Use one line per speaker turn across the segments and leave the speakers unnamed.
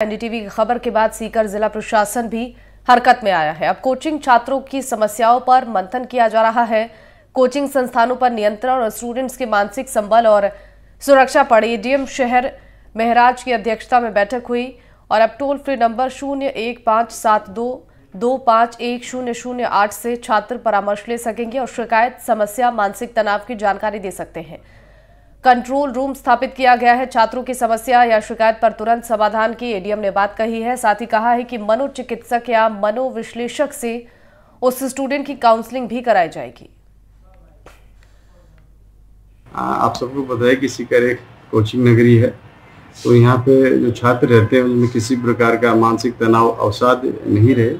NDTV की खबर के बाद सीकर जिला प्रशासन भी हरकत में आया है। अब कोचिंग छात्रों की समस्याओं पर मंथन किया जा रहा है। कोचिंग संस्थानों पर नियंत्रण और स्टूडेंट्स के मानसिक संबल और सुरक्षा पर एडीएम शहर महराज की अध्यक्षता में बैठक हुई और अब टोल फ्री नंबर शून्य एक पाँच सात दो दो पाँच एक शून्य शून्य आठ से छात्र परामर्श ले सकेंगे और शिकायत, समस्या, मानसिक तनाव की जानकारी दे सकते हैं। कंट्रोल रूम स्थापित किया गया है। छात्रों की समस्या या शिकायत पर तुरंत समाधान की एडीएम ने बात कही है। साथ ही कहा है कि मनोचिकित्सक या मनोविश्लेषक से उस स्टूडेंट की काउंसलिंग भी कराई जाएगी।
आ, आप सबको पता है कि सीकर एक कोचिंग नगरी है। तो यहाँ पे जो छात्र रहते हैं उनमें किसी प्रकार का मानसिक तनाव अवसाद नहीं रहे।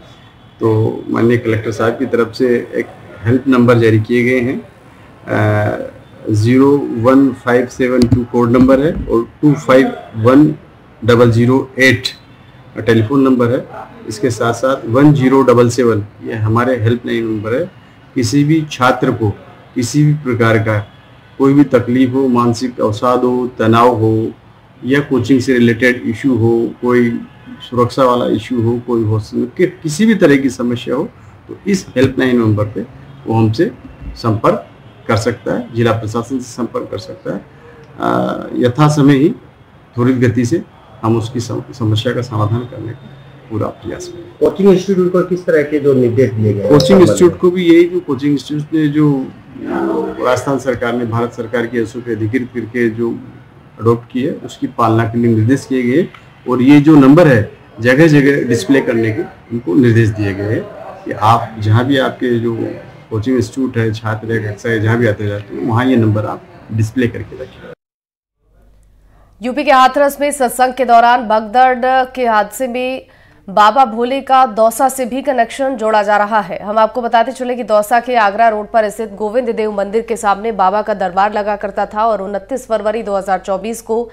तो माननीय कलेक्टर साहब की तरफ़ से एक हेल्प नंबर जारी किए गए हैं। Zero one five seven two code number है और two five one double zero eight telephone number है। इसके साथ साथ वन ज़ीरो डबल सेवन ये हमारे हेल्पलाइन नंबर है। किसी भी छात्र को किसी भी प्रकार का कोई भी तकलीफ़ हो मानसिक अवसाद हो तनाव हो या कोचिंग से रिलेटेड इशू हो कोई सुरक्षा वाला इशू हो कोई हॉस्टल कि, किसी भी तरह की समस्या हो तो इस हेल्पलाइन नंबर पे वो हमसे संपर्क कर सकता है जिला प्रशासन से संपर्क कर सकता है। यथा समय ही त्वरित गति से हम उसकी समस्या का समाधान करने का पूरा प्रयास करें
कोचिंग इंस्टीट्यूट को किस तरह के जो निर्देश दिए गए
कोचिंग इंस्टीट्यूट को भी यही जो कोचिंग इंस्टीट्यूट ने जो राजस्थान सरकार ने भारत सरकार की एसओ पे अधिकृत करके जो अडोप्ट की है उसकी पालना के लिए निर्देश किए गए और ये जो नंबर है जगह जगह डिस्प्ले करने के उनको निर्देश दिए गए हैं कि आप जहाँ भी आपके जो कोचिंग इंस्टीट्यूट है, छात्र है, कक्षा है, जहाँ भी आते जाते हैं, वहाँ ये नंबर आप डिस्प्ले करके रखें
यूपी के हाथरस में सत्संग के दौरान भगदड़ के हादसे में बाबा भोले का दौसा से भी कनेक्शन जोड़ा जा रहा है। हम आपको बताते चले कि दौसा के आगरा रोड पर स्थित गोविंद देव मंदिर के सामने बाबा का दरबार लगा करता था और 29 फरवरी 2024 को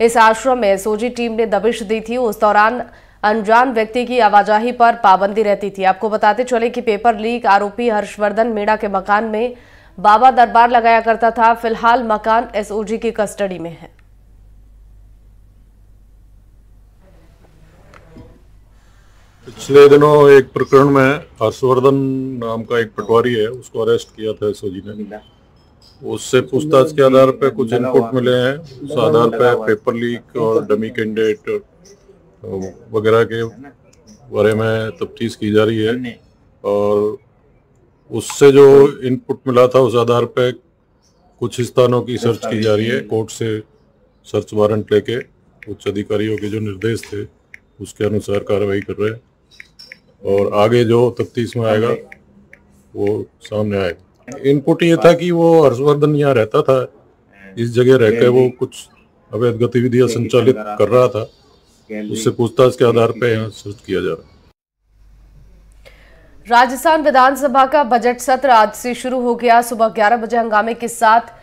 इस आश्रम में एसओजी टीम ने दबिश दी थी। उस दौरान अनजान व्यक्ति की आवाजाही पर पाबंदी रहती थी। आपको बताते चले कि पेपर लीक आरोपी हर्षवर्धन मीणा के मकान में बाबा दरबार लगाया करता था। फ़िलहाल मकान एसओजी की कस्टडी में है।
पिछले दिनों एक प्रकरण में हर्षवर्धन नाम का एक पटवारी है, उसको अरेस्ट किया था एसओजी ने। उससे पूछताछ के आधार पर कुछ इनपुट मिले हैं। उस आधार पर पेपर लीक और डमी कैंडिडेट वगैरह के बारे में तफ्तीश की जा रही है। और उससे जो इनपुट मिला था उस आधार पर कुछ स्थानों की सर्च की जा रही है। कोर्ट से सर्च वारंट लेके उच्च अधिकारियों के जो निर्देश थे उसके अनुसार कार्रवाई कर रहे हैं। और आगे जो तफ्तीश में आएगा वो सामने आएगा। इनपुट ये था कि वो हर्षवर्धन यहाँ रहता था इस जगह रहकर वो कुछ अवैध गतिविधियाँ संचालित कर रहा था। उससे पूछताछ के आधार पर यहाँ सर्च किया जा रहा है।
राजस्थान विधानसभा का बजट सत्र आज से शुरू हो गया। सुबह 11 बजे हंगामे के साथ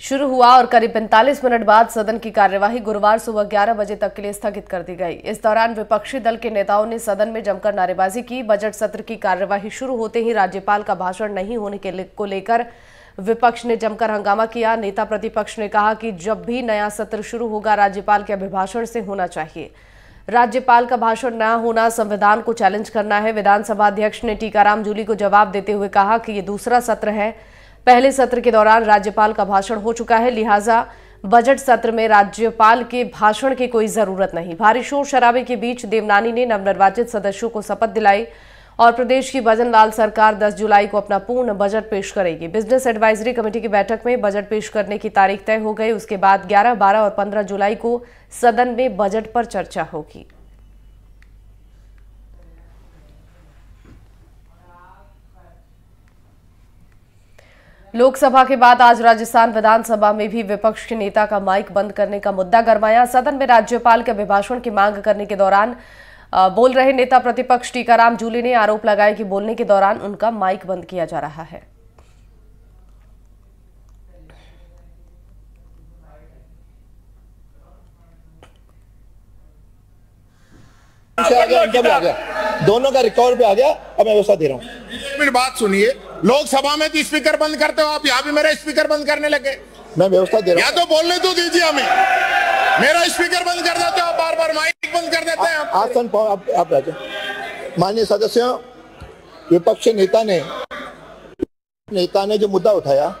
शुरू हुआ और करीब 45 मिनट बाद सदन की कार्यवाही गुरुवार सुबह 11 बजे तक के लिए स्थगित कर दी गई। इस दौरान विपक्षी दल के नेताओं ने सदन में जमकर नारेबाजी की। बजट सत्र की कार्यवाही शुरू होते ही राज्यपाल का भाषण नहीं होने के को लेकर विपक्ष ने जमकर हंगामा किया। नेता प्रतिपक्ष ने कहा कि जब भी नया सत्र शुरू होगा, राज्यपाल के अभिभाषण से होना चाहिए। राज्यपाल का भाषण न होना संविधान को चैलेंज करना है। विधानसभा अध्यक्ष ने टीकाराम जूली को जवाब देते हुए कहा कि ये दूसरा सत्र है। पहले सत्र के दौरान राज्यपाल का भाषण हो चुका है, लिहाजा बजट सत्र में राज्यपाल के भाषण की कोई ज़रूरत नहीं। भारी शोर शराबे के बीच देवनानी ने नवनिर्वाचित सदस्यों को शपथ दिलाई। और प्रदेश की भजन लाल सरकार 10 जुलाई को अपना पूर्ण बजट पेश करेगी। बिज़नेस एडवाइजरी कमेटी की बैठक में बजट पेश करने की तारीख तय हो गई। उसके बाद 11, 12 और 15 जुलाई को सदन में बजट पर चर्चा होगी। लोकसभा के बाद आज राजस्थान विधानसभा में भी विपक्ष के नेता का माइक बंद करने का मुद्दा गरमाया। सदन में राज्यपाल के अभिभाषण की मांग करने के दौरान बोल रहे नेता प्रतिपक्ष टीकाराम जूली ने आरोप लगाया कि बोलने के दौरान उनका माइक बंद किया जा रहा है।
दोनों का रिकॉर्ड पे आ गया अब मैं व्यवस्था दे रहा हूँ। बात सुनिए लोकसभा में तो स्पीकर बंद करते हो आप यहाँ भी मेरा स्पीकर बंद करने लगे। मैं व्यवस्था दे रहा हूँ। या तो बोलने तो दीजिए हमें। मेरा स्पीकर बंद कर देते हो बार बार माइक बंद कर देते हैं। आसन पाओ आप आप राजा। माननीय सदस्यों विपक्ष नेता ने नेता ने जो मुद्दा उठाया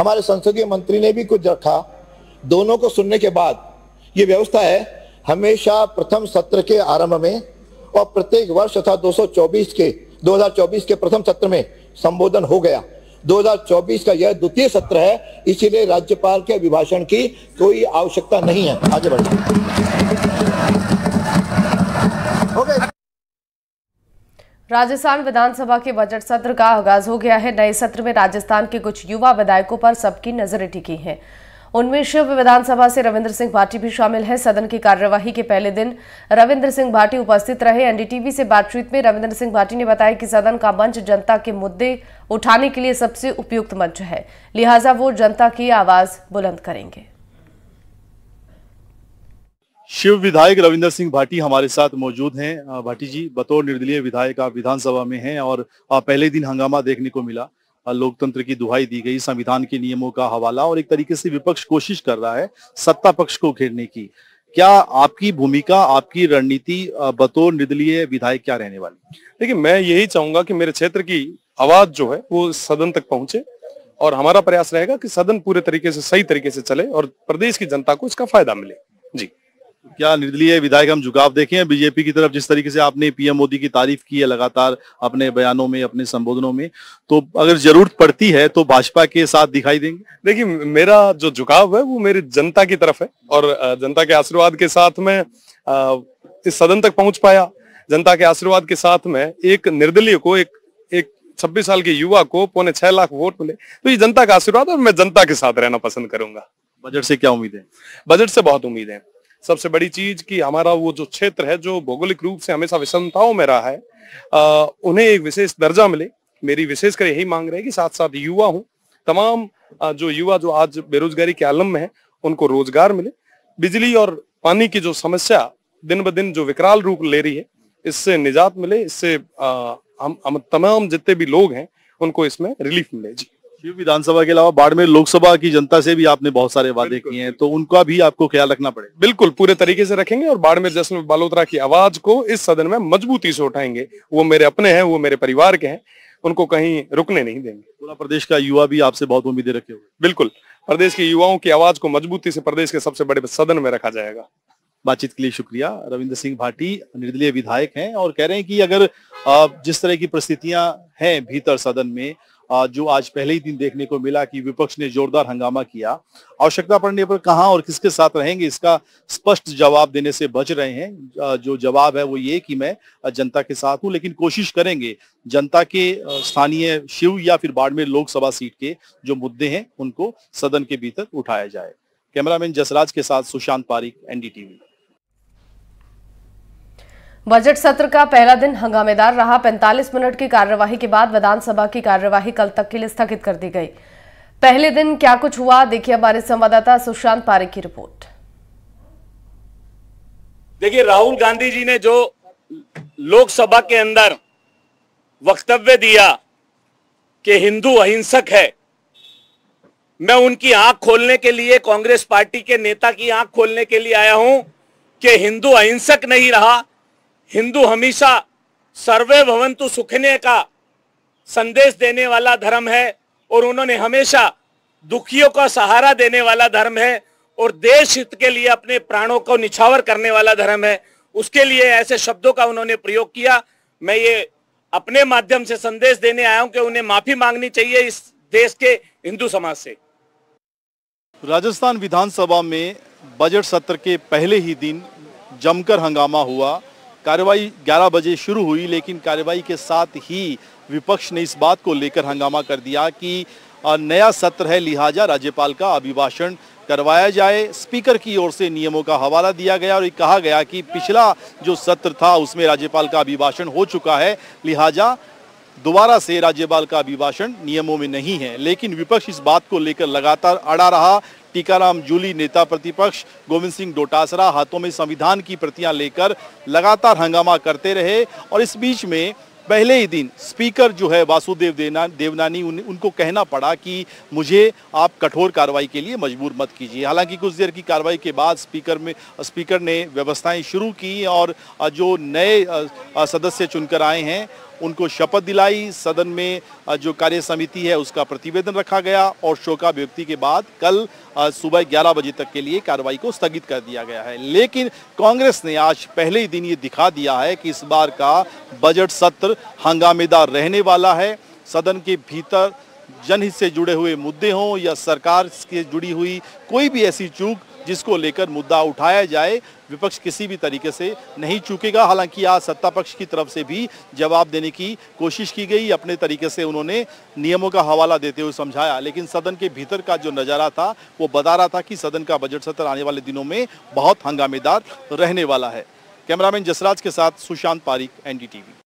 हमारे संसदीय मंत्री ने भी कुछ रखा। दोनों को सुनने के बाद ये व्यवस्था है हमेशा प्रथम सत्र के आरंभ में और प्रत्येक वर्ष तथा 224 के 2024 के प्रथम सत्र में संबोधन हो गया। 2024 का यह द्वितीय सत्र है इसीलिए राज्यपाल के अभिभाषण की कोई आवश्यकता नहीं है। आगे बढ़िए। ओके
राजस्थान विधानसभा के बजट सत्र का आगाज़ हो गया है। नए सत्र में राजस्थान के कुछ युवा विधायकों पर सबकी नज़रें टिकी हैं। उनमें शिव विधानसभा से रविंद्र सिंह भाटी भी शामिल है। सदन की कार्यवाही के पहले दिन रविंद्र सिंह भाटी उपस्थित रहे। एनडीटीवी से बातचीत में रविंद्र सिंह भाटी ने बताया कि सदन का मंच जनता के मुद्दे उठाने के लिए सबसे उपयुक्त मंच है। लिहाजा वो जनता की आवाज़ बुलंद करेंगे।
शिव विधायक रविंद्र सिंह भाटी हमारे साथ मौजूद हैं। भाटी जी, बतौर निर्दलीय विधायक आप विधानसभा में हैं और पहले दिन हंगामा देखने को मिला। लोकतंत्र की दुहाई दी गई, संविधान के नियमों का हवाला और एक तरीके से विपक्ष कोशिश कर रहा है सत्ता पक्ष को घेरने की। क्या आपकी भूमिका, आपकी रणनीति बतौर निर्दलीय विधायक क्या रहने वाली?
देखिए, मैं यही चाहूँगा कि मेरे क्षेत्र की आवाज़ जो है, वो सदन तक पहुँचे और हमारा प्रयास रहेगा कि सदन पूरे तरीके से, सही तरीके से चले और प्रदेश की जनता को इसका फ़ायदा मिले। जी।
क्या निर्दलीय विधायक हम झुकाव देखे? हैं बीजेपी की तरफ़ जिस तरीके से आपने पीएम मोदी की तारीफ़ की है लगातार अपने बयानों में अपने संबोधनों में तो अगर ज़रूरत पड़ती है तो भाजपा के साथ दिखाई देंगे।
देखिए मेरा जो झुकाव है वो मेरी जनता की तरफ़ है और जनता के आशीर्वाद के साथ में इस सदन तक पहुँच पाया। जनता के आशीर्वाद के साथ में एक निर्दलीय को एक एक छब्बीस साल के युवा को पौने छह लाख वोट मिले। तो ये जनता का आशीर्वाद और मैं जनता के साथ रहना पसंद करूँगा।
बजट से क्या उम्मीद? है
बजट से बहुत उम्मीद है। सबसे बड़ी चीज़ कि हमारा वो जो क्षेत्र है जो भौगोलिक रूप से हमेशा विषमताओं में रहा है आ, उन्हें एक विशेष दर्जा मिले। मेरी विशेषकर यही मांग रहे रहेगी साथ साथ युवा हूँ। तमाम जो युवा जो आज बेरोजगारी के आलम में है उनको रोज़गार मिले। बिजली और पानी की जो समस्या दिन ब दिन जो विकराल रूप ले रही है इससे निजात मिले इससे आ, हम हम तमाम जितने भी लोग हैं उनको इसमें रिलीफ मिले। जी।
शिव विधानसभा के अलावा बाड़मेर लोकसभा की जनता से भी आपने बहुत सारे वादे किए हैं तो उनका भी आपको ख्याल रखना पड़ेगा।
बिल्कुल पूरे तरीके से रखेंगे और बाड़मेर जश्न बालोतरा की आवाज़ को इस सदन में मजबूती से उठाएँगे। वो मेरे अपने हैं वो मेरे परिवार के हैं उनको कहीं रुकने नहीं देंगे।
पूरा प्रदेश का युवा भी आपसे बहुत उम्मीदें रखे हुए
बिल्कुल प्रदेश के युवाओं की आवाज़ को मजबूती से प्रदेश के सबसे बड़े सदन में रखा जाएगा।
बातचीत के लिए शुक्रिया। रविंद्र सिंह भाटी निर्दलीय विधायक हैं और कह रहे हैं कि अगर जिस तरह की परिस्थितियाँ हैं भीतर सदन में जो आज पहले ही दिन देखने को मिला कि विपक्ष ने जोरदार हंगामा किया। आवश्यकता पड़ने पर कहा और किसके साथ रहेंगे, इसका स्पष्ट जवाब देने से बच रहे हैं। जो जवाब है वो ये कि मैं जनता के साथ हूँ, लेकिन कोशिश करेंगे जनता के स्थानीय शिव या फिर बाड़मेर लोकसभा सीट के जो मुद्दे हैं, उनको सदन के भीतर उठाया जाए। कैमरामैन जसराज के साथ सुशांत पारिक, एनडीटीवी।
बजट सत्र का पहला दिन हंगामेदार रहा। 45 मिनट की कार्यवाही के बाद विधानसभा की कार्यवाही कल तक के लिए स्थगित कर दी गई। पहले दिन क्या कुछ हुआ, देखिए हमारे संवाददाता सुशांत पारे की रिपोर्ट।
देखिए, राहुल गांधी जी ने जो लोकसभा के अंदर वक्तव्य दिया कि हिंदू अहिंसक है, मैं उनकी आँख खोलने के लिए, कांग्रेस पार्टी के नेता की आँख खोलने के लिए आया हूँ कि हिंदू अहिंसक नहीं रहा। हिंदू हमेशा सर्वे भवंतु सुखने का संदेश देने वाला धर्म है और उन्होंने हमेशा दुखियों का सहारा देने वाला धर्म है और देश हित के लिए अपने प्राणों को निछावर करने वाला धर्म है। उसके लिए ऐसे शब्दों का उन्होंने प्रयोग किया। मैं ये अपने माध्यम से संदेश देने आया हूँ कि उन्हें माफ़ी मांगनी चाहिए इस देश के हिंदू समाज से।
राजस्थान विधानसभा में बजट सत्र के पहले ही दिन जमकर हंगामा हुआ। कार्यवाही 11 बजे शुरू हुई, लेकिन कार्रवाई के साथ ही विपक्ष ने इस बात को लेकर हंगामा कर दिया कि नया सत्र है लिहाजा राज्यपाल का अभिभाषण करवाया जाए। स्पीकर की ओर से नियमों का हवाला दिया गया और कहा गया कि पिछला जो सत्र था, उसमें राज्यपाल का अभिभाषण हो चुका है। लिहाजा दोबारा से राज्यपाल का अभिभाषण नियमों में नहीं है लेकिन विपक्ष इस बात को लेकर लगातार अड़ा रहा। टीकाराम जूली नेता प्रतिपक्ष गोविंद सिंह डोटासरा हाथों में संविधान की प्रतियाँ लेकर लगातार हंगामा करते रहे और इस बीच में पहले ही दिन स्पीकर जो है वासुदेव देना देवनानी उन, उनको कहना पड़ा कि मुझे आप कठोर कार्रवाई के लिए मजबूर मत कीजिए। हालाँकि कुछ देर की कार्रवाई के बाद स्पीकर में स्पीकर ने व्यवस्थाएँ शुरू की और जो नए सदस्य चुनकर आए हैं उनको शपथ दिलाई। सदन में जो कार्य समिति है, उसका प्रतिवेदन रखा गया और शोकाभिव्यक्ति के बाद कल सुबह 11 बजे तक के लिए कार्रवाई को स्थगित कर दिया गया है। लेकिन कांग्रेस ने आज पहले ही दिन ये दिखा दिया है कि इस बार का बजट सत्र हंगामेदार रहने वाला है। सदन के भीतर जनहित से जुड़े हुए मुद्दे हों या सरकार से जुड़ी हुई कोई भी ऐसी चूक जिसको लेकर मुद्दा उठाया जाए, विपक्ष किसी भी तरीके से नहीं चूकेगा। हालाँकि आज सत्ता पक्ष की तरफ़ से भी जवाब देने की कोशिश की गई। अपने तरीके से उन्होंने नियमों का हवाला देते हुए समझाया। लेकिन सदन के भीतर का जो नज़ारा था, वो बता रहा था कि सदन का बजट सत्र आने वाले दिनों में बहुत हंगामेदार रहने वाला है। कैमरामैन जसराज के साथ सुशांत पारिक, एनडीटीवी।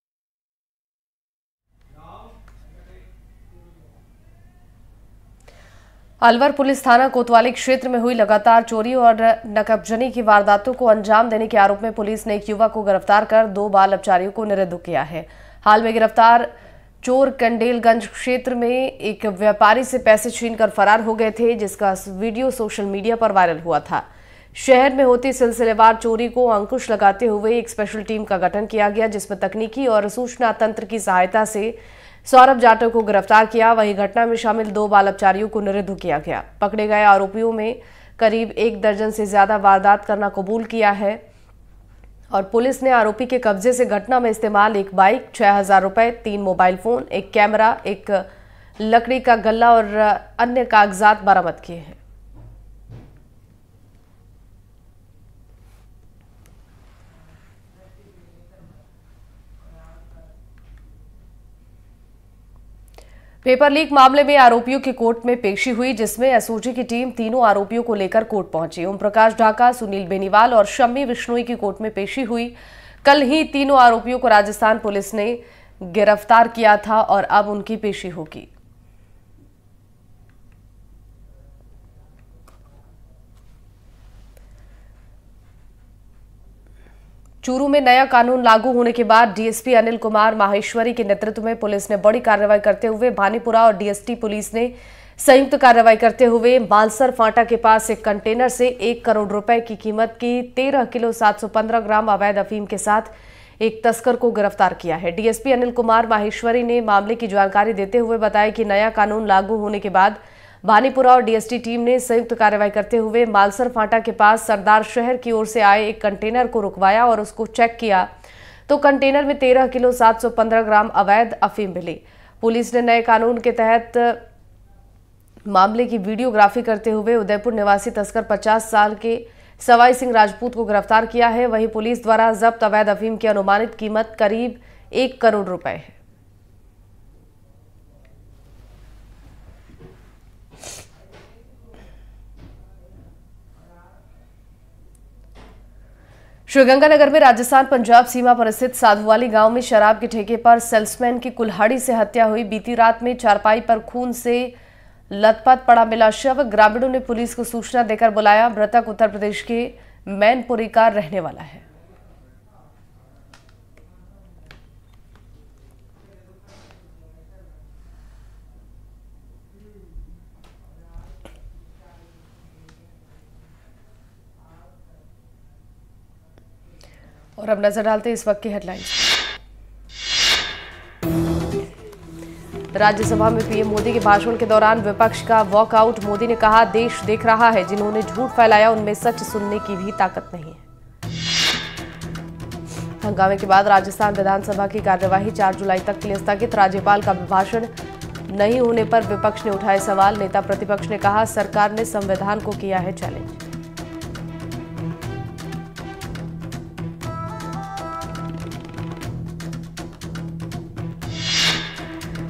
अलवर पुलिस थाना कोतवाली क्षेत्र में हुई लगातार चोरी और नकबजनी की वारदातों को अंजाम देने के आरोप में पुलिस ने एक युवक को गिरफ़्तार कर दो बाल अपचारियों को निरुद्ध किया है। हाल में गिरफ़्तार चोर कंडेलगंज क्षेत्र में एक व्यापारी से पैसे छीनकर फरार हो गए थे, जिसका वीडियो सोशल मीडिया पर वायरल हुआ था। शहर में होती सिलसिलेवार चोरी को अंकुश लगाते हुए एक स्पेशल टीम का गठन किया गया, जिसमें तकनीकी और सूचना तंत्र की सहायता से सौरभ जाटव को गिरफ़्तार किया। वहीं घटना में शामिल दो बाल अपचारियों को निरुद्ध किया गया। पकड़े गए आरोपियों में करीब एक दर्जन से ज़्यादा वारदात करना कबूल किया है और पुलिस ने आरोपी के कब्जे से घटना में इस्तेमाल एक बाइक, छह हज़ार रुपए, तीन मोबाइल फ़ोन, एक कैमरा, एक लकड़ी का गल्ला और अन्य कागजात बरामद किए हैं। पेपर लीक मामले में आरोपियों की कोर्ट में पेशी हुई, जिसमें एसओजी की टीम तीनों आरोपियों को लेकर कोर्ट पहुँची। ओम प्रकाश ढाका, सुनील बेनीवाल और शम्मी विश्नोई की कोर्ट में पेशी हुई। कल ही तीनों आरोपियों को राजस्थान पुलिस ने गिरफ़्तार किया था और अब उनकी पेशी होगी। चूरू में नया कानून लागू होने के बाद डीएसपी अनिल कुमार माहेश्वरी के नेतृत्व में पुलिस ने बड़ी कार्रवाई करते हुए भानीपुरा और डीएसटी पुलिस ने संयुक्त कार्रवाई करते हुए बालसर फाटा के पास एक कंटेनर से एक करोड़ रुपए की कीमत की तेरह किलो 715 ग्राम अवैध अफीम के साथ एक तस्कर को गिरफ़्तार किया है। डीएसपी अनिल कुमार माहेश्वरी ने मामले की जानकारी देते हुए बताया कि नया कानून लागू होने के बाद बानीपुरा और डीएसटी टीम ने संयुक्त कार्रवाई करते हुए मालसर फाटा के पास सरदार शहर की ओर से आए एक कंटेनर को रुकवाया और उसको चेक किया। तो कंटेनर में 13 किलो 715 ग्राम अवैध अफीम मिली। पुलिस ने नए कानून के तहत मामले की वीडियोग्राफी करते हुए उदयपुर निवासी तस्कर 50 साल के सवाई सिंह राजपूत को गिरफ़्तार किया है। वहीं पुलिस द्वारा जब्त अवैध अफीम की अनुमानित कीमत करीब एक करोड़ रुपए है। श्रीगंगानगर में राजस्थान पंजाब सीमा पर स्थित साधुवाली गाँव में शराब के ठेके पर सेल्समैन की कुल्हाड़ी से हत्या हुई। बीती रात में चारपाई पर खून से लथपथ पड़ा मिला शव। ग्रामीणों ने पुलिस को सूचना देकर बुलाया। मृतक उत्तर प्रदेश के मैनपुरी का रहने वाला है। और अब नज़र डालते हैं इस वक्त की हेडलाइंस राज्यसभा में पीएम मोदी के भाषण के दौरान विपक्ष का वॉकआउट मोदी ने कहा, देश देख रहा है। जिन्होंने झूठ फैलाया, उनमें सच सुनने की भी ताकत नहीं है। हंगामे के बाद राजस्थान विधानसभा की कार्यवाही 4 जुलाई तक के लिए स्थगित। राज्यपाल का अभिभाषण नहीं होने पर विपक्ष ने उठाए सवाल। नेता प्रतिपक्ष ने कहा, सरकार ने संविधान को किया है चैलेंज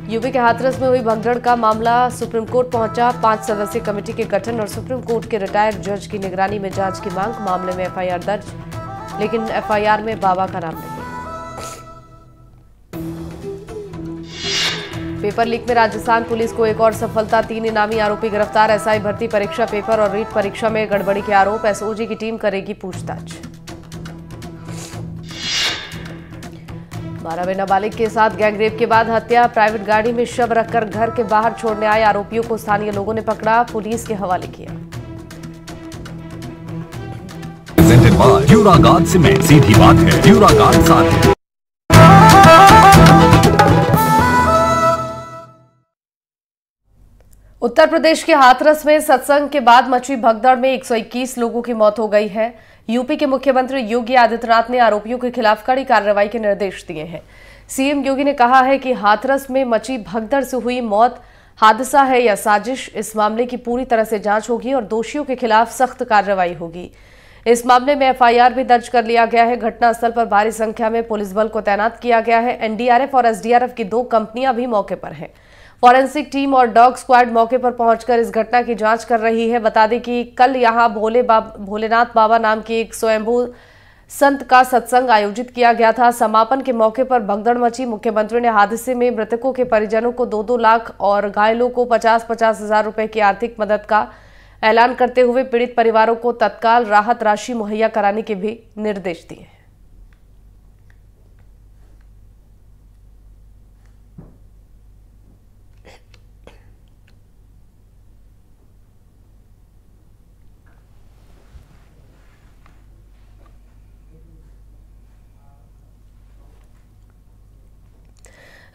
यूपी के हाथरस में हुई भगदड़ का मामला सुप्रीम कोर्ट पहुँचा। पाँच सदस्यीय कमेटी के गठन और सुप्रीम कोर्ट के रिटायर्ड जज की निगरानी में जाँच की मांग, मामले में एफआईआर दर्ज, लेकिन एफआईआर में बाबा का नाम नहीं पेपर लीक में राजस्थान पुलिस को एक और सफलता, तीन इनामी आरोपी गिरफ़्तार, एसआई भर्ती परीक्षा पेपर और रीट परीक्षा में गड़बड़ी के आरोप, एसओजी की टीम करेगी पूछताछ। बारह में नाबालिग के साथ गैंगरेप के बाद हत्या प्राइवेट गाड़ी में शव रखकर घर के बाहर छोड़ने आए आरोपियों को स्थानीय लोगों ने पकड़ा पुलिस के हवाले किया।
सीधी बात है साथ है।
उत्तर प्रदेश के हाथरस में सत्संग के बाद मची भगदड़ में 121 लोगों की मौत हो गई है। यूपी के मुख्यमंत्री योगी आदित्यनाथ ने आरोपियों के खिलाफ कड़ी कार्रवाई के निर्देश दिए हैं। सीएम योगी ने कहा है कि हाथरस में मची भगदड़ से हुई मौत हादसा है या साजिश, इस मामले की पूरी तरह से जाँच होगी और दोषियों के खिलाफ सख्त कार्रवाई होगी। इस मामले में एफआईआर भी दर्ज कर लिया गया है। घटनास्थल पर भारी संख्या में पुलिस बल को तैनात किया गया है। एनडीआरएफ और एसडीआरएफ की दो कंपनियाँ भी मौके पर हैं। फॉरेंसिक टीम और डॉग स्क्वाड मौके पर पहुंचकर इस घटना की जाँच कर रही है। बता दें कि कल यहाँ भोले बाब, भोलेनाथ बाबा नाम के एक स्वयंभू संत का सत्संग आयोजित किया गया था। समापन के मौके पर भगदड़ मची। मुख्यमंत्री ने हादसे में मृतकों के परिजनों को दो दो लाख और घायलों को पचास पचास हज़ार रुपए की आर्थिक मदद का ऐलान करते हुए पीड़ित परिवारों को तत्काल राहत राशि मुहैया कराने के भी निर्देश दिए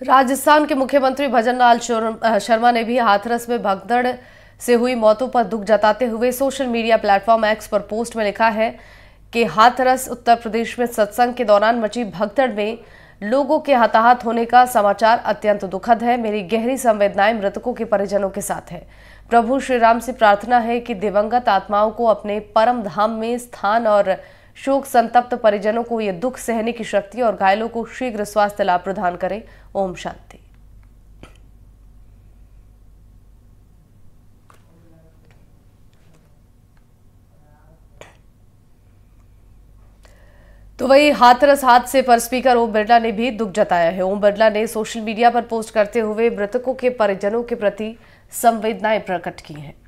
राजस्थान के मुख्यमंत्री भजनलाल शर्मा ने भी हाथरस में भगदड़ से हुई मौतों पर दुख जताते हुए सोशल मीडिया प्लेटफॉर्म एक्स पर पोस्ट में लिखा है कि हाथरस उत्तर प्रदेश में सत्संग के दौरान मची भगदड़ में लोगों के हताहत होने का समाचार अत्यंत दुखद है। मेरी गहरी संवेदनाएँ मृतकों के परिजनों के साथ है। प्रभु श्री राम से प्रार्थना है कि दिवंगत आत्माओं को अपने परम धाम में स्थान और शोक संतप्त परिजनों को यह दुख सहने की शक्ति और घायलों को शीघ्र स्वास्थ्य लाभ प्रदान करें। ओम शांति। तो वही हाथरस हादसे पर स्पीकर ओम बिरला ने भी दुख जताया है। ओम बिरला ने सोशल मीडिया पर पोस्ट करते हुए मृतकों के परिजनों के प्रति संवेदनाएँ प्रकट की हैं।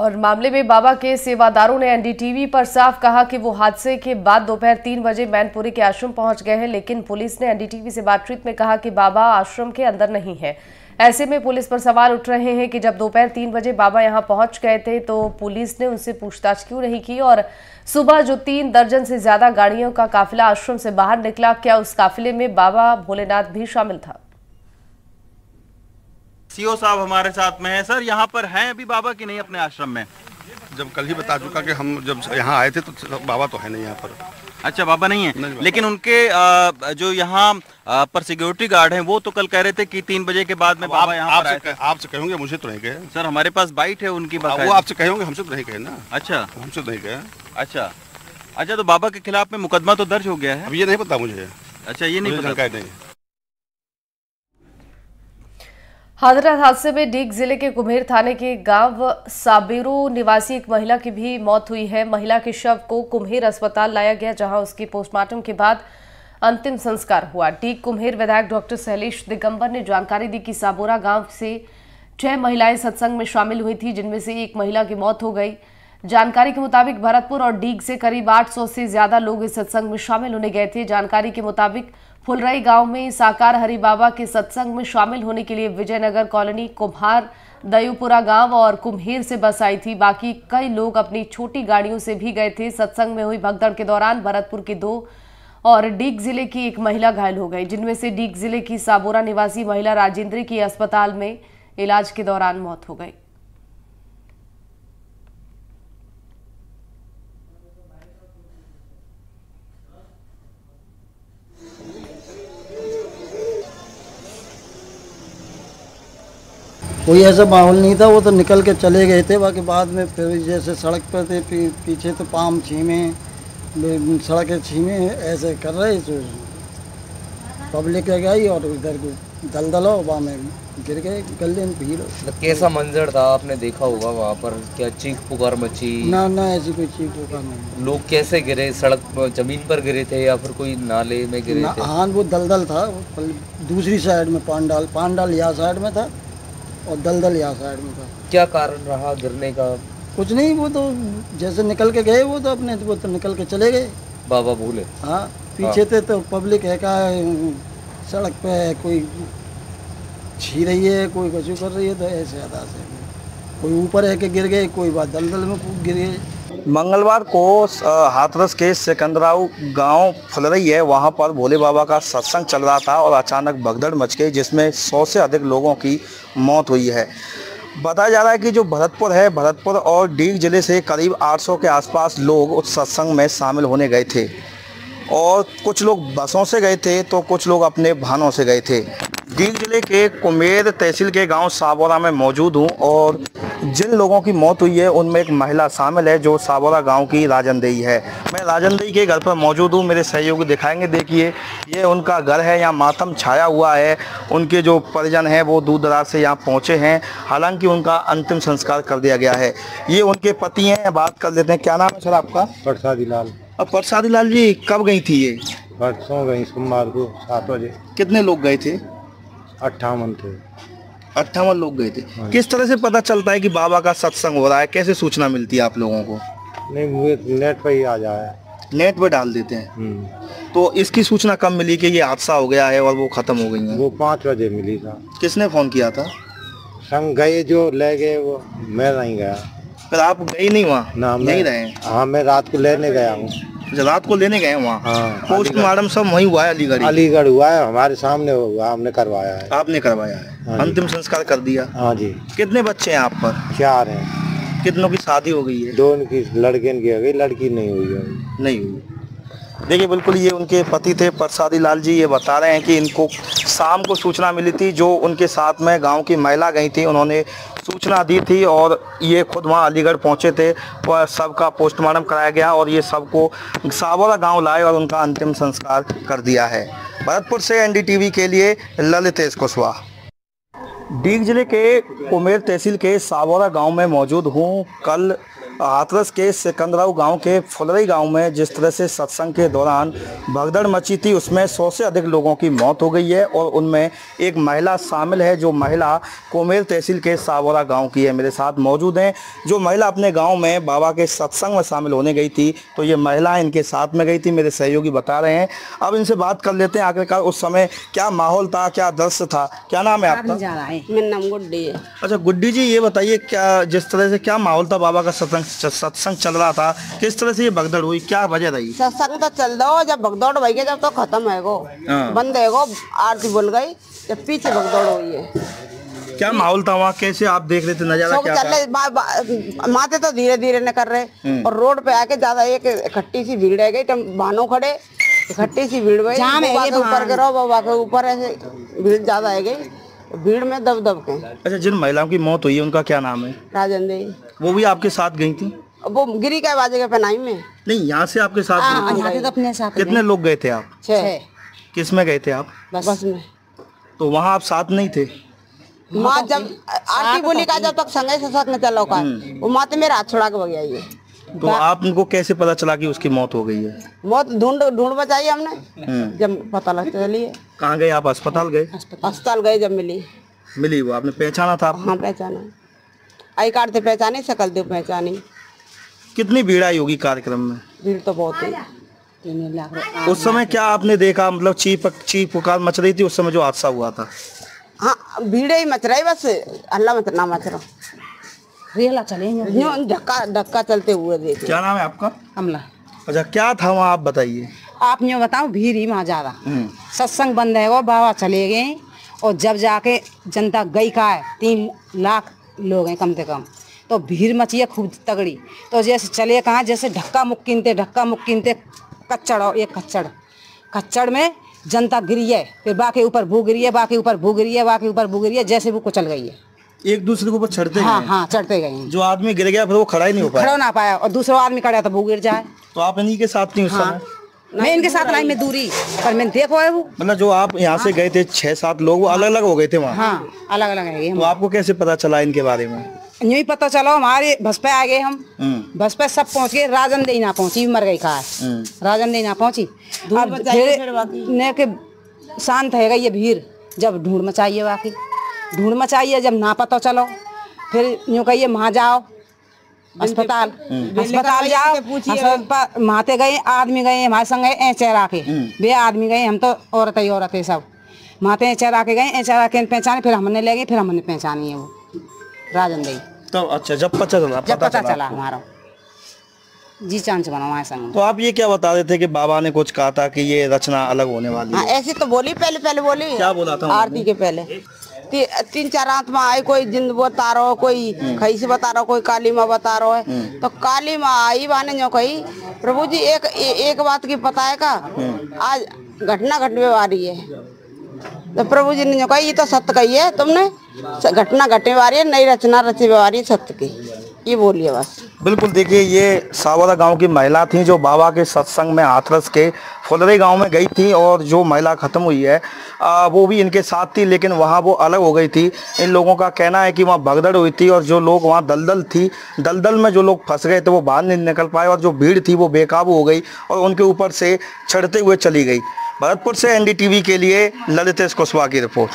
और मामले में बाबा के सेवादारों ने एनडीटीवी पर साफ़ कहा कि वो हादसे के बाद दोपहर तीन बजे मैनपुरी के आश्रम पहुँच गए हैं, लेकिन पुलिस ने एनडीटीवी से बातचीत में कहा कि बाबा आश्रम के अंदर नहीं है। ऐसे में पुलिस पर सवाल उठ रहे हैं कि जब दोपहर तीन बजे बाबा यहाँ पहुँच गए थे तो पुलिस ने उनसे पूछताछ क्यों नहीं की? और सुबह जो तीन दर्जन से ज़्यादा गाड़ियों का काफिला आश्रम से बाहर निकला, क्या उस काफिले में बाबा भोलेनाथ भी शामिल था?
सीओ साहब हमारे साथ में है। सर यहाँ पर हैं अभी बाबा की नहीं अपने आश्रम में?
जब कल ही बता चुका कि हम जब यहाँ आए थे तो बाबा तो है नहीं यहाँ पर।
अच्छा बाबा नहीं है? नहीं लेकिन उनके आ, जो यहाँ पर सिक्योरिटी गार्ड हैं वो तो कल कह रहे थे कि तीन बजे के बाद में बाबा यहाँ
आपसे आपसे कहेंगे मुझे तो नहीं कहे।
सर हमारे पास बाइट है उनकी
वो आपसे कहेंगे हमसे तो नहीं कहे ना।
अच्छा।
हमसे तो नहीं कहे।
अच्छा। अच्छा तो बाबा के खिलाफ में मुकदमा तो दर्ज हो गया है?
अब ये नहीं पता मुझे।
अच्छा ये नहीं पता।
नहीं
हादरा हादसे में डीग ज़िले के कुम्हेर थाने के गाँव साबिरू निवासी एक महिला की भी मौत हुई है। महिला के शव को कुम्हेर अस्पताल लाया गया, जहाँ उसकी पोस्टमार्टम के बाद अंतिम संस्कार हुआ। डीग कुम्हेर विधायक डॉक्टर शैलेश दिगंबर ने जानकारी दी कि साबोरा गाँव से छह महिलाएँ सत्संग में शामिल हुई थी, जिनमें से एक महिला की मौत हो गई। जानकारी के मुताबिक भरतपुर और डीग से करीब 800 से ज़्यादा लोग इस सत्संग में शामिल होने गए थे। जानकारी के मुताबिक फुलरई गाँव में साकार हरि बाबा के सत्संग में शामिल होने के लिए विजयनगर कॉलोनी कुम्हार, दयुपुरा गाँव और कुम्हेर से बस आई थी। बाकी कई लोग अपनी छोटी गाड़ियों से भी गए थे। सत्संग में हुई भगदड़ के दौरान भरतपुर के दो और डीग ज़िले की एक महिला घायल हो गई, जिनमें से डीग ज़िले की साबोरा निवासी महिला राजेंद्र की अस्पताल में इलाज के दौरान मौत हो गई।
कोई ऐसा माहौल नहीं था वो तो निकल के चले गए थे बाकी बाद में फिर जैसे सड़क पर थे पीछे तो पाम छीमे सड़कें छीमे ऐसे कर रहे तो पब्लिक गई और इधर दलदल हो वहाँ में गिर गए गले में भीड़।
तो कैसा मंजर था? आपने देखा होगा वहाँ पर क्या चीख पुकार मची?
ना ना ऐसी कोई चीख पुकार नहीं।
लोग कैसे गिरे? सड़क पर ज़मीन पर गिरे थे या फिर कोई नाले में गिरे ना, थे?
हाँ वो दलदल था दूसरी साइड में पांडाल पांडाल यहाँ साइड में था। और दलदल यहाँ साइड में था।
क्या कारण रहा गिरने का?
कुछ नहीं वो तो जैसे निकल के गए वो तो अपने वो तो निकल के चले गए।
बाबा भूले।
हाँ पीछे थे तो पब्लिक है का सड़क पे है, कोई छी रही है कोई कुछ कर रही है तो ऐसे अदा से। कोई ऊपर है के गिर गए कोई बात दलदल में गिर। गए
मंगलवार को हाथरस के सिकंदराव गाँव फुलरई है, वहाँ पर भोले बाबा का सत्संग चल रहा था और अचानक भगदड़ मच गई, जिसमें सौ से अधिक लोगों की मौत हुई है। बताया जा रहा है कि जो भरतपुर है, भरतपुर और डीग ज़िले से करीब 800 के आसपास लोग उस सत्संग में शामिल होने गए थे। और कुछ लोग बसों से गए थे तो कुछ लोग अपने वाहनों से गए थे। डीग ज़िले के कुमेर तहसील के गाँव साबोरा में मौजूद हूँ और जिन लोगों की मौत हुई है उनमें एक महिला शामिल है जो साबोरा गाँव की राजनदेही है। मैं राजनदेही के घर पर मौजूद हूँ मेरे सहयोगी दिखाएँगे। देखिए ये उनका घर है यहाँ मातम छाया हुआ है। उनके जो परिजन हैं वो दूर दराज से यहाँ पहुँचे हैं। हालाँकि उनका अंतिम संस्कार कर दिया गया है। ये उनके पति हैं बात कर लेते हैं। क्या नाम है सर आपका?
प्रसादी लाल।
अब प्रसादी लाल जी कब गई थी ये?
परसों गई सोमवार को सात बजे।
कितने लोग गए थे?
अट्ठावन थे।
अट्ठावन लोग गए थे। किस तरह से पता चलता है कि बाबा का सत्संग हो रहा है? कैसे सूचना मिलती है आप लोगों को?
नहीं मुझे नेट पर ही आ जाए।
नेट पर डाल देते हैं। तो इसकी सूचना कब मिली कि ये हादसा हो गया है और वो खत्म हो गई है?
वो पाँच बजे मिली था।
किसने फ़ोन किया था?
संग गए जो ले गए वो मैं नहीं गया।
फिर आप गए नहीं वहाँ?
ना
नहीं रहे
हाँ मैं रात को लेने गया हूँ।
रात को लेने गए वहाँ।
हाँ
पोस्टमार्टम सब वहीं हुआ है अलीगढ़
अलीगढ़ हुआ है हमारे सामने हुआ हमने करवाया है।
आपने करवाया है।
हाँ
अंतिम संस्कार कर दिया।
हाँ जी।
कितने बच्चे हैं आप पर?
चार हैं।
कितनों की शादी हो गई है?
दो उनकी लड़के की हो गई लड़की नहीं हुई है।
नहीं हुई। देखिए बिल्कुल ये उनके पति थे प्रसादी लाल जी ये बता रहे हैं कि इनको शाम को सूचना मिली थी जो उनके साथ में गाँव की महिला गई थी उन्होंने सूचना दी थी और ये खुद वहाँ अलीगढ़ पहुँचे थे। और सबका पोस्टमार्टम कराया गया और ये सबको सावरा गाँव लाए और उनका अंतिम संस्कार कर दिया है। भरतपुर से एनडीटीवी के लिए ललितेश कुशवाहा डीग ज़िले के उमेर तहसील के सावरा गाँव में मौजूद हूँ। कल हाथरस के सिकंदराव गाँव के फुलरई गाँव में जिस तरह से सत्संग के दौरान भगदड़ मची थी उसमें सौ से अधिक लोगों की मौत हो गई है और उनमें एक महिला शामिल है जो महिला कुमेर तहसील के सावरा गाँव की है। मेरे साथ मौजूद हैं जो महिला अपने गाँव में बाबा के सत्संग में शामिल होने गई थी तो ये महिला इनके साथ में गई थी मेरे सहयोगी बता रहे हैं। अब इनसे बात कर लेते हैं आखिरकार उस समय क्या माहौल था क्या दृश्य था? क्या नाम है आपका?
मेरा नाम गुड्डी है।
अच्छा गुड्डी जी ये बताइए क्या जिस तरह से क्या माहौल था बाबा का सत्संग सत्संग चल रहा था। किस तरह से ये भगदड़ हुई? क्या वजह रही?
सत्संग तो चल दो जब भगदौड़ भई गई जब तो खत्म है गो
हाँ।
बंद है गो आरती बोल गई जब पीछे भगदौड़ हुई है।
क्या माहौल था वहाँ? कैसे आप देख रहे थे? नज़ारा क्या
चल
था
बा- तो धीरे धीरे न कर रहे।
हम्म।
और रोड पे आके ज़्यादा एक इकट्ठी सी भीड़ है गई तो वाहनों खड़े इकट्ठी सी भीड़
है ये
के ऊपर। गिरो बाबा के ऊपर ऐसे भीड़ ज़्यादा है गई। भीड़ में दब दब के।
अच्छा जिन महिलाओं की मौत हुई है उनका क्या नाम है?
राजन दे।
वो भी आपके साथ गई थी?
वो गिरी का बाजे के पहनाई में।
नहीं यहाँ से आपके साथ
हाँ,
गई
से तो अपने साथ
कितने लोग गए थे आप?
छह
किसमें गए थे आप?
बस में।
तो वहाँ आप साथ नहीं थे?
माँ जब आरती बोली का जब तक संगे से साथ में चलो का वो माते मेरा हाथ छोड़ा के है
तो आप उनको कैसे पता चला कि उसकी मौत हो गई है?
बहुत ढूंढ ढूंढ बचाई हमने।
हम्म।
जब पता लग चलिए
कहाँ गए आप? अस्पताल गए?
अस्पताल गए जब मिली।
मिली वो? आपने पहचाना था
हाँ पहचाना। आई कार्ड से पहचानी सकल दे पहचानी।
कितनी भीड़ आई होगी कार्यक्रम में?
भीड़ तो बहुत है
उस समय क्या आपने देखा? मतलब चीप चीख पुकार मच रही थी उस समय जो हादसा हुआ था?
हाँ भीड़ ही मच रही बस। अल्लाह मत ना मच रहा। रेला चले धक्का धक्का चलते हुए देखे
क्या नाम है आपका?
कमला
अच्छा क्या था वहाँ आप बताइए।
आप यूँ बताओ भीड़ ही वहाँ ज़्यादा।
हम्म,
सत्संग बंद है वो बाबा चले गए और जब जाके जनता गई का है तीन लाख लोग हैं कम से कम। तो भीड़ मची है खूब तगड़ी। तो जैसे चले कहाँ जैसे ढक्का मुक्कीनते ढक्का मुक्कीनते कच्चड़ और एक कच्चड़। कच्चड़ में जनता गिरी है फिर बाकी ऊपर भू गिरी है बाकी ऊपर भू गिरी है बाकी ऊपर भू गिरी है जैसे वो कुचल गई है।
एक दूसरे के ऊपर चढ़ते
हाँ हाँ। चढ़ते गए
जो आदमी गिर गया फिर वो खड़ा ही नहीं हो पाया।
खड़ा ना पाया और दूसरा आदमी खड़ा तो वो गिर जाए।
तो आप इन्हीं के साथ नहीं उस
हाँ। मैं इनके साथ लाई में दूरी। पर मैं देखो है वो।
मतलब जो आप यहाँ से गए थे छह सात लोग वो अलग अलग हो गए थे वहाँ?
हाँ अलग अलग है
तो आपको कैसे पता चला इनके बारे में?
यूँ ही पता चलो हमारे बस पे आ गए हम।
हम्म,
बस पे सब पहुँच गए राजन दे ना पहुँची मर गई कहा
हम्म।
राजन दे ना पहुँची। अब धीरे
फिर
ने के शांत है ये भीड़ जब ढूंढ मचाइए बाकी ढूंढ मचाइए जब ना पता चलो। फिर यूँ कहिए वहाँ जाओ अस्पताल अस्पताल जाओ। अस्पताल माते गए आदमी गए हमारे संग गए ऐ चेहरा के। वे आदमी गए हम तो औरत ही औरत है सब। माते ऐ चेहरा के गए ऐ चेहरा के पहचाने फिर हमने ले गए फिर हमने पहचानी है वो राजन दई
तो अच्छा जब पता चला
जब पता चला हमारा। जी चांच बना हमारे संग।
तो आप ये क्या बता रहे थे कि बाबा ने कुछ कहा था कि ये रचना अलग होने वाली
हाँ
है?
ऐसी तो बोली पहले पहले बोली।
क्या बोला था
आरती के पहले। ती, तीन चार आत्मा आई कोई जिंद बता रहा कोई कहीं से बता रहा कोई काली माँ बता रहा है। तो काली माँ आई बाने जो कही प्रभु जी एक ए, एक बात की पता है का? आज घटना घटने वाली है। तो प्रभु जी ने जो कही ये तो सत्य कही है। तुमने घटना घटने वाली है नई रचना रचने वाली सत्य की। ये बोलिए बस।
बिल्कुल देखिए ये सावरा गाँव की महिला थी जो बाबा के सत्संग में हाथरस के फुलरे गाँव में गई थी और जो महिला खत्म हुई है आ, वो भी इनके साथ थी लेकिन वहाँ वो अलग हो गई थी। इन लोगों का कहना है कि वहाँ भगदड़ हुई थी और जो लोग वहाँ दलदल थी दलदल में जो लोग फंस गए थे वो बाहर नहीं निकल पाए और जो भीड़ थी वो बेकाबू हो गई और उनके ऊपर से चढ़ते हुए चली गई। भरतपुर से एनडीटीवी के लिए ललितेश कुशवाहा की रिपोर्ट।